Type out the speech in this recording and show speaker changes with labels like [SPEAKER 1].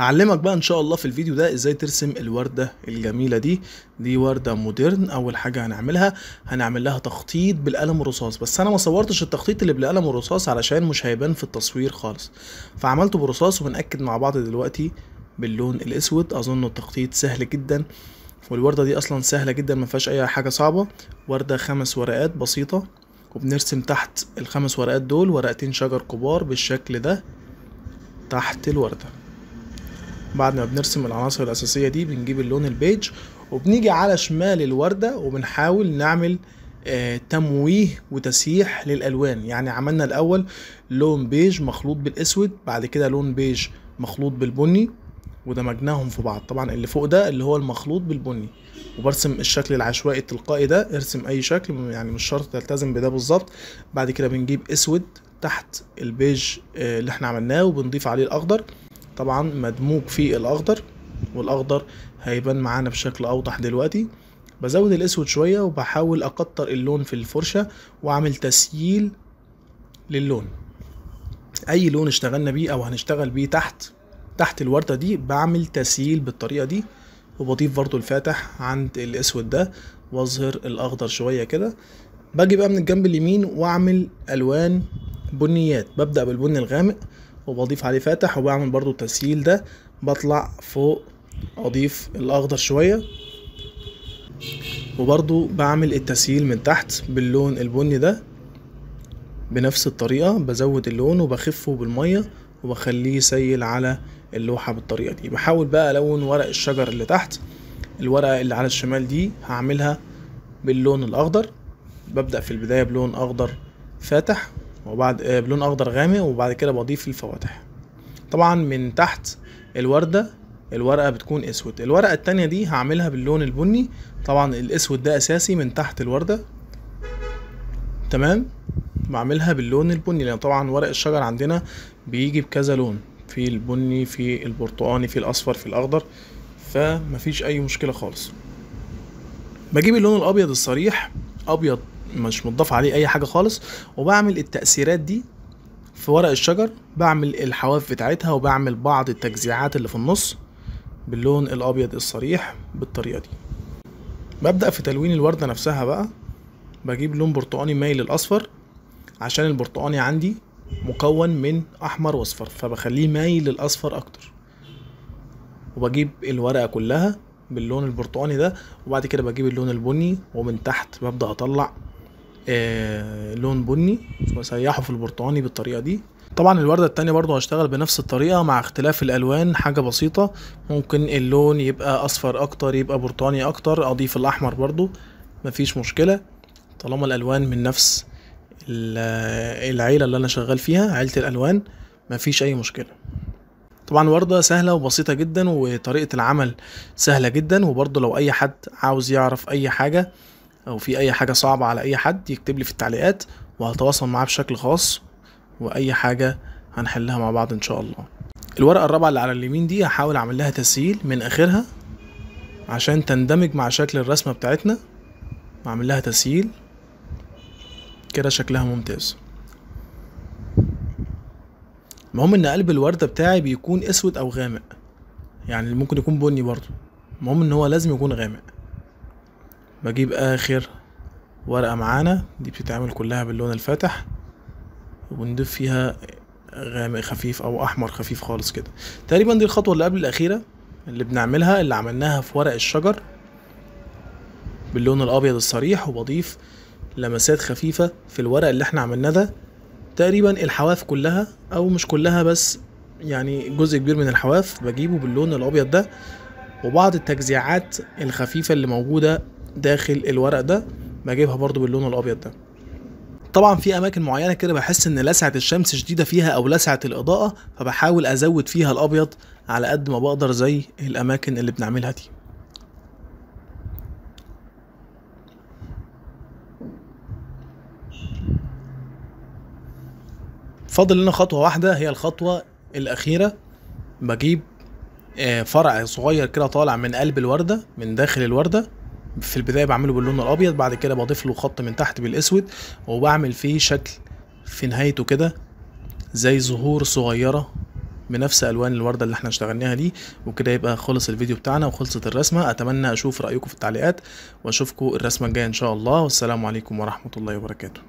[SPEAKER 1] هعلمك بقى إن شاء الله في الفيديو ده إزاي ترسم الوردة الجميلة دي. دي وردة مودرن أول حاجة هنعملها هنعمل لها تخطيط بالقلم الرصاص بس أنا ما صورتش التخطيط اللي بالقلم الرصاص علشان مش هيبان في التصوير خالص. فعملته برصاص وبنأكد مع بعض دلوقتي باللون الأسود. أظن التخطيط سهل جدا. والوردة دي أصلا سهلة جدا ما فيهاش أي حاجة صعبة. وردة خمس ورقات بسيطة. وبنرسم تحت الخمس ورقات دول ورقتين شجر كبار بالشكل ده تحت الوردة. بعد ما بنرسم العناصر الأساسية دي بنجيب اللون البيج وبنيجي على شمال الوردة وبنحاول نعمل آه تمويه وتسييح للألوان. يعني عملنا الأول لون بيج مخلوط بالأسود بعد كده لون بيج مخلوط بالبني ودمجناهم في بعض. طبعا اللي فوق ده اللي هو المخلوط بالبني. وبرسم الشكل العشوائي التلقائي ده ارسم أي شكل يعني مش شرط تلتزم بده بالظبط. بعد كده بنجيب أسود تحت البيج آه اللي إحنا عملناه وبنضيف عليه الأخضر. طبعا مدموج فيه الأخضر والأخضر هيبان معانا بشكل أوضح دلوقتي. بزود الأسود شوية وبحاول أكتر اللون في الفرشة وأعمل تسييل للون. أي لون اشتغلنا بيه أو هنشتغل بيه تحت تحت الوردة دي بعمل تسييل بالطريقة دي. وبضيف برضو الفاتح عند الأسود ده وأظهر الأخضر شوية كده. باجي بقى من الجنب اليمين وأعمل ألوان بنيات. ببدأ بالبني الغامق وبضيف عليه فاتح وبعمل برضو التسييل ده. بطلع فوق أضيف الأخضر شوية. وبرضو بعمل التسييل من تحت باللون البني ده بنفس الطريقة. بزود اللون وبخفه بالمية وبخليه يسيل على اللوحة بالطريقة دي. بحاول بقى ألون ورق الشجر اللي تحت. الورقة اللي على الشمال دي هعملها باللون الأخضر. ببدأ في البداية بلون أخضر فاتح. وبعد بلون أخضر غامق وبعد كده بضيف الفواتح. طبعا من تحت الوردة الورقة بتكون أسود. الورقة التانية دي هعملها باللون البني. طبعا الأسود ده أساسي من تحت الوردة. تمام؟ بعملها باللون البني لأن طبعا ورق الشجر عندنا بيجي بكذا لون. في البني في البرتقاني في الأصفر في الأخضر. فمفيش أي مشكلة خالص. بجيب اللون الأبيض الصريح. أبيض مش مضاف عليه أي حاجة خالص وبعمل التأثيرات دي في ورق الشجر بعمل الحواف بتاعتها وبعمل بعض التجزيعات اللي في النص باللون الأبيض الصريح بالطريقة دي. ببدأ في تلوين الوردة نفسها بقى بجيب لون برتقاني مايل للأصفر عشان البرتقاني عندي مكون من أحمر وأصفر فبخليه مايل للأصفر أكتر. وبجيب الورقة كلها باللون البرتقاني ده وبعد كده بجيب اللون البني ومن تحت ببدأ أطلع لون بني واسيحه في البرتقاني بالطريقة دي. طبعا الوردة التانية برضو هشتغل بنفس الطريقة مع اختلاف الألوان حاجة بسيطة. ممكن اللون يبقى أصفر أكتر يبقى برتقاني أكتر أضيف الأحمر برضو مفيش مشكلة. طالما الألوان من نفس العيلة اللي أنا شغال فيها عيلة الألوان مفيش أي مشكلة. طبعا وردة سهلة وبسيطة جدا وطريقة العمل سهلة جدا. وبرضه لو أي حد عاوز يعرف أي حاجة أو في أي حاجة صعبة على أي حد يكتب لي في التعليقات وهتواصل معاه بشكل خاص وأي حاجة هنحلها مع بعض إن شاء الله. الورقة الرابعة اللي على اليمين دي هحاول أعمل لها تسهيل من آخرها عشان تندمج مع شكل الرسمة بتاعتنا. أعمل لها تسهيل. كده شكلها ممتاز. المهم إن قلب الوردة بتاعي بيكون أسود أو غامق. يعني ممكن يكون بني برضو. المهم إن هو لازم يكون غامق. بجيب آخر ورقة معانا دي بتتعمل كلها باللون الفاتح ونضيف فيها غامق خفيف أو أحمر خفيف خالص كده. تقريبا دي الخطوة اللي قبل الأخيرة اللي بنعملها اللي عملناها في ورق الشجر باللون الأبيض الصريح وبضيف لمسات خفيفة في الورق اللي إحنا عملناه ده. تقريبا الحواف كلها أو مش كلها بس يعني جزء كبير من الحواف بجيبه باللون الأبيض ده وبعض التجزيعات الخفيفة اللي موجودة داخل الورق ده بجيبها برضو باللون الأبيض ده. طبعا في أماكن معينة كده بحس إن لسعة الشمس شديدة فيها أو لسعة الإضاءة فبحاول أزود فيها الأبيض على قد ما بقدر زي الأماكن اللي بنعملها دي. فاضل لنا خطوة واحدة هي الخطوة الأخيرة. بجيب فرع صغير كده طالع من قلب الوردة من داخل الوردة. في البداية بعمله باللون الأبيض بعد كده بضيف له خط من تحت بالأسود وبعمل فيه شكل في نهايته كده زي زهور صغيرة بنفس ألوان الوردة اللي إحنا اشتغلناها دي. وكده يبقى خلص الفيديو بتاعنا وخلصت الرسمة. أتمنى أشوف رأيكم في التعليقات وأشوفكم الرسمة الجاية إن شاء الله. والسلام عليكم ورحمة الله وبركاته.